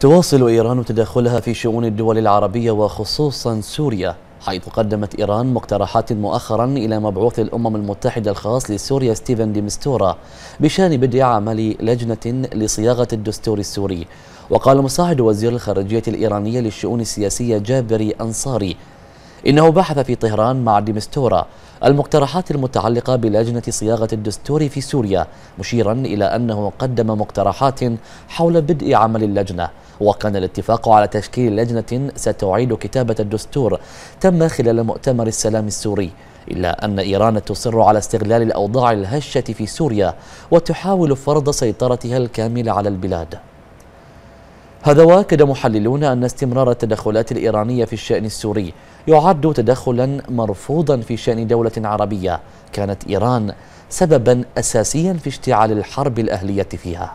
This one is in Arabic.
تواصل إيران تدخلها في شؤون الدول العربية وخصوصا سوريا حيث قدمت إيران مقترحات مؤخرا إلى مبعوث الأمم المتحدة الخاص لسوريا ستيفن دي ميستورا بشأن بدء عمل لجنة لصياغة الدستور السوري. وقال مساعد وزير الخارجية الإيرانية للشؤون السياسية جابري أنصاري إنه بحث في طهران مع دي ميستورا المقترحات المتعلقة بلجنة صياغة الدستور في سوريا مشيرا إلى أنه قدم مقترحات حول بدء عمل اللجنة. وكان الاتفاق على تشكيل لجنة ستعيد كتابة الدستور تم خلال مؤتمر السلام السوري إلا أن إيران تصر على استغلال الأوضاع الهشة في سوريا وتحاول فرض سيطرتها الكاملة على البلاد. هذا واكد محللون أن استمرار التدخلات الإيرانية في الشأن السوري يعد تدخلا مرفوضا في شأن دولة عربية كانت إيران سببا أساسيا في اشتعال الحرب الأهلية فيها.